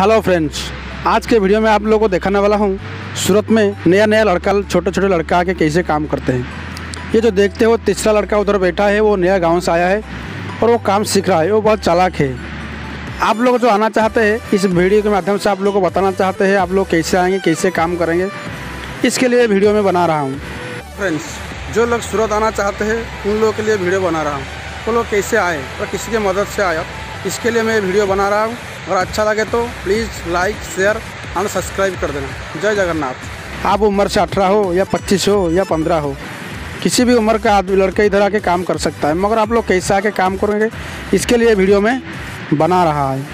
Hello friends आज के video में आप लोगों को दिखाने वाला हूँ, सूरत में नया नया लड़का छोटे छोटे लड़का आके कैसे काम करते हैं। ये जो देखते हो, तीसरा लड़का उधर बैठा है, वो नया गाँव से आया है और वो काम सीख रहा है, वो बहुत चालाक है। आप लोग जो आना चाहते हैं, इस वीडियो के माध्यम से आप लोग को बताना चाहते हैं, आप लोग कैसे आएँगे, कैसे काम करेंगे, इसके लिए वीडियो में बना रहा हूँ। फ्रेंड्स जो लोग सूरत आना चाहते हैं, उन लोगों के लिए वीडियो बना रहा हूँ। वो लोग कैसे आए और किसी की मदद से आए इसके लिए मैं वीडियो बना रहा हूँ। और अच्छा लगे तो please like, share and subscribe कर देना। जय जगन्नाथ। आप उम्र से अठारह हो या पच्चीस हो या पंद्रह हो, किसी भी उम्र का आदमी, लड़का इधर आके काम कर सकता है। मगर आप लोग कैसे आके काम करेंगे, इसके लिए वीडियो में बना रहा है।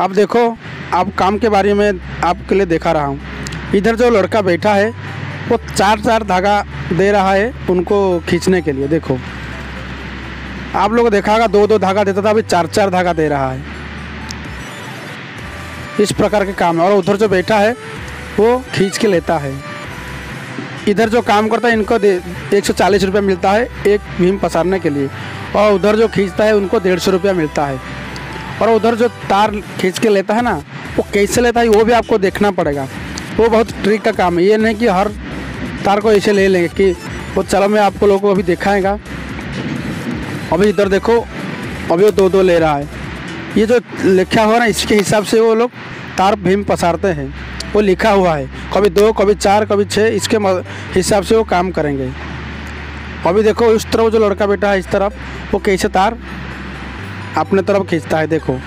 अब देखो आप काम के बारे में आपके लिए देखा रहा हूँ। इधर जो लड़का बैठा है, वो चार चार धागा दे रहा है उनको खींचने के लिए। देखो आप लोग देखा होगा दो दो धागा देता था, अभी चार चार धागा दे रहा है। इस प्रकार के काम है। और उधर जो बैठा है, वो खींच के लेता है। इधर जो काम करता है, इनको एक सौ चालीस रुपया मिलता है, एक भीम पसारने के लिए। और उधर जो खींचता है, उनको डेढ़ सौ रुपया मिलता है। और उधर जो तार खींच के लेता है ना, वो कैसे लेता है, वो भी आपको देखना पड़ेगा। वो बहुत ट्रिक का काम है। ये नहीं कि हर तार को ऐसे ले लेंगे कि वो चलो, मैं आपको लोगों को अभी दिखाएगा। अभी इधर देखो, अभी वो दो दो ले रहा है। ये जो लिखा हुआ ना, इसके हिसाब से वो लोग तार भीम पसारते हैं। वो लिखा हुआ है। कभी दो, कभी चार, कभी छः इसके हिसाब से वो काम करेंगे। अभी देखो, उस तरफ़ जो लड़का बेटा है, इस तरफ़, वो कैसे तार अपने तरफ़ खींचता है, देखो।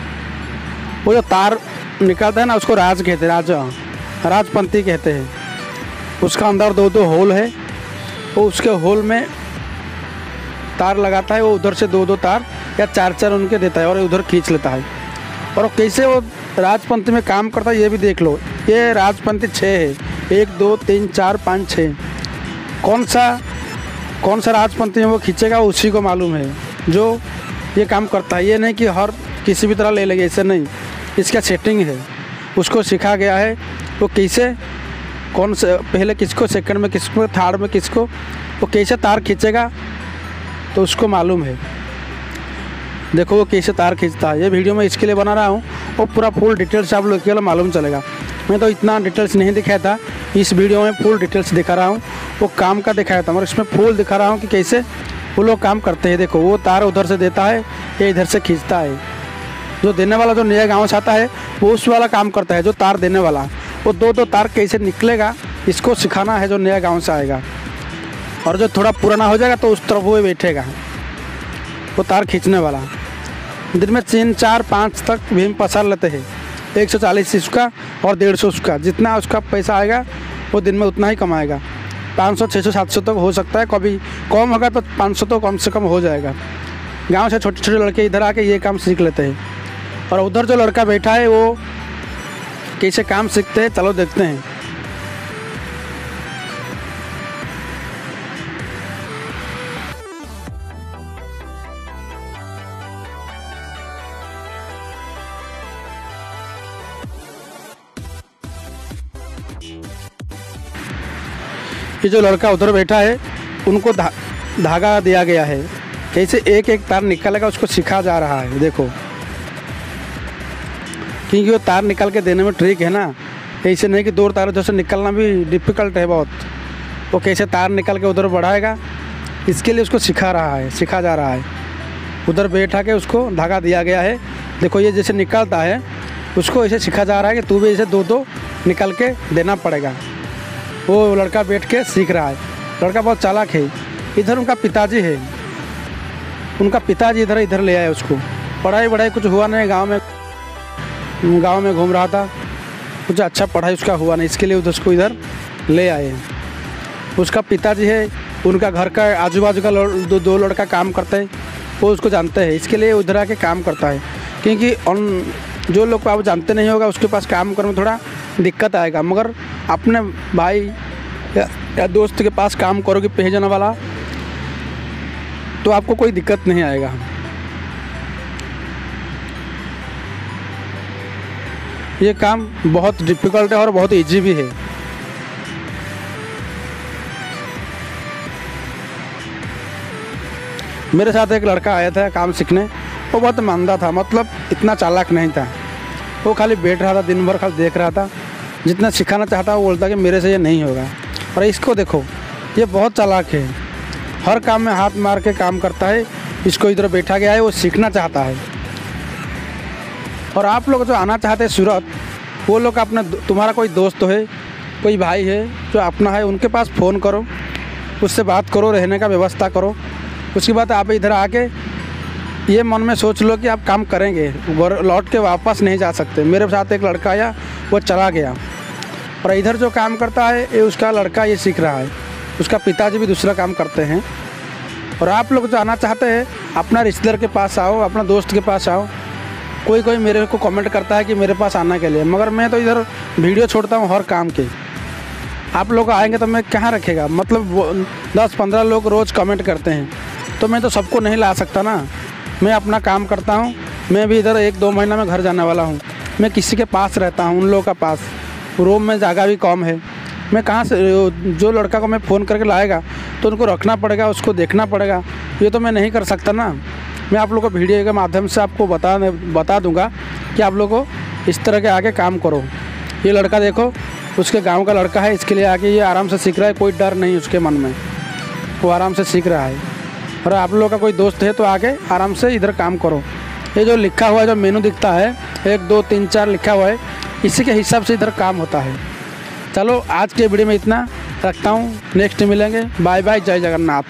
वो जो तार निकलता है ना, उसको राज कहते हैं, राजा। राजपंथी कहते हैं। उसका अंदर दो दो होल है। वो उसके होल में तार लगाता है, वो उधर से दो दो तार या चार चार उनके देता है और उधर खींच लेता है। और कैसे वो राजपंथ में काम करता है, ये भी देख लो। ये राजपंथ छः है। एक, दो, तीन, चार, पाँच छः कौन सा कौन सा राजपंथ में वो खींचेगा, उसी को मालूम है। जो ये काम करता है, ये नहीं कि हर किसी भी तरह ले लेंगे, ऐसे नहीं। इसका सेटिंग है। उसको सिखा गया है। वो कैसे, कौन से, पहले किसको सेकंड में किसको थर्ड में किसको, वो कैसे तार खींचेगा तो उसको मालूम है। देखो वो कैसे तार खींचता है। ये वीडियो मैं इसके लिए बना रहा हूँ। और पूरा फुल डिटेल्स आप लोग के लिए मालूम चलेगा। मैं तो इतना डिटेल्स नहीं दिखाया था। इस वीडियो में फुल डिटेल्स दिखा रहा हूँ। वो काम का दिखाया था, मगर इसमें फुल दिखा रहा हूँ कि कैसे वो लोग काम करते हैं। देखो, वो तार उधर से देता है, ये इधर से खींचता है। जो देने वाला, जो नया गाँव से आता है, वो उस वाला काम करता है, जो तार देने वाला। वो दो दो तार कैसे निकलेगा, इसको सिखाना है, जो नया गाँव से आएगा। और जो थोड़ा पुराना हो जाएगा तो उस तरफ़ वो बैठेगा। वो तार खींचने वाला। दिन में तीन, चार, पाँच तक भीम पसार लेते हैं। एक सौ चालीस उसका और डेढ़ सौ उसका। जितना उसका पैसा आएगा, वो दिन में उतना ही कमाएगा। पाँच सौ छः सौ, सात सौ तक हो सकता है। कभी कम होगा तो पाँच सौ तो कम से कम हो जाएगा। गाँव से छोटे छोटे लड़के इधर आके ये काम सीख लेते हैं। और उधर जो लड़का बैठा है, वो कैसे काम सीखते हैं, चलो देखते हैं। ये जो लड़का उधर बैठा है उनको धा, धागा दिया गया है। कैसे एक एक तार निकलेगा उसको सिखा जा रहा है देखो। क्योंकि वो तार निकल के देने में ट्रिक है ना। ऐसे नहीं कि दो तारों जैसे निकलना भी डिफ़िकल्ट है बहुत। वो कैसे तार निकल के उधर बढ़ाएगा इसके लिए उसको सिखा रहा है सिखा जा रहा है। उधर बैठा के उसको धागा दिया गया है। देखो ये जैसे निकलता है उसको ऐसे सिखा जा रहा है कि तू भी ऐसे दो दो निकल के देना पड़ेगा। वो लड़का बैठ के सीख रहा है। लड़का बहुत चालाक है। इधर उनका पिताजी है। उनका पिताजी इधर इधर ले आए उसको। पढ़ाई वढ़ाई कुछ हुआ नहीं गाँव में। गाँव में घूम रहा था। कुछ अच्छा पढ़ाई उसका हुआ नहीं। इसके लिए उधर उसको इधर ले आए। उसका पिताजी है। उनका घर का आजू बाजू का दो, दो लड़का काम करते हैं। वो उसको जानते हैं। इसके लिए उधर आके काम करता है। क्योंकि जो लोग आप जानते नहीं होगा उसके पास काम करने में थोड़ा दिक्कत आएगा। मगर अपने भाई या, या दोस्त के पास काम करोगे भेजने वाला तो आपको कोई दिक्कत नहीं आएगा। ये काम बहुत डिफ़िकल्ट है और बहुत इजी भी है। मेरे साथ एक लड़का आया था काम सीखने। वो बहुत मंदा था मतलब इतना चालाक नहीं था। वो खाली बैठ रहा था, दिन भर खाली देख रहा था। जितना सिखाना चाहता वो बोलता कि मेरे से ये नहीं होगा। और इसको देखो, ये बहुत चालाक है। हर काम में हाथ मार के काम करता है, इसको इधर बैठा गया है, वो सीखना चाहता है। और आप लोग जो आना चाहते हैं सूरत, वो लोग अपना तुम्हारा कोई दोस्त है, कोई भाई है, जो अपना है, उनके पास फ़ोन करो, उससे बात करो, रहने का व्यवस्था करो। उसके बाद आप इधर आके ये मन में सोच लो कि आप काम करेंगे लौट के वापस नहीं जा सकते। मेरे साथ एक लड़का आया, वो चला गया। और इधर जो काम करता है, ये उसका लड़का ये सीख रहा है। उसका पिताजी भी दूसरा काम करते हैं। और आप लोग जो आना चाहते हैं, अपना रिश्तेदार के पास आओ, अपना दोस्त के पास आओ। कोई कोई मेरे को कमेंट करता है कि मेरे पास आने के लिए। मगर मैं तो इधर वीडियो छोड़ता हूँ हर काम के। आप लोग आएँगे तो मैं कहाँ रखेगा? मतलब दस पंद्रह लोग रोज़ कमेंट करते हैं। तो मैं तो सबको नहीं ला सकता ना। मैं अपना काम करता हूँ। मैं भी इधर एक दो महीना में घर जाने वाला हूँ। मैं किसी के पास रहता हूँ, उन लोगों का पास। रूम में जगह भी कम है। मैं कहाँ से जो लड़का को मैं फ़ोन करके लाएगा तो उनको रखना पड़ेगा, उसको देखना पड़ेगा। ये तो मैं नहीं कर सकता ना। मैं आप लोग को वीडियो के माध्यम से आपको बता बता दूँगा कि आप लोग को इस तरह के आगे काम करो। ये लड़का देखो, उसके गाँव का लड़का है, इसके लिए आगे ये आराम से सीख रहा है, कोई डर नहीं उसके मन में। वो आराम से सीख रहा है। और आप लोगों का कोई दोस्त है तो आके आराम से इधर काम करो। ये जो लिखा हुआ जो मेनू दिखता है, एक, दो, तीन, चार लिखा हुआ है, इसी के हिसाब से इधर काम होता है। चलो, आज के वीडियो में इतना। रखता हूँ। नेक्स्ट मिलेंगे। बाय बाय जय जगन्नाथ।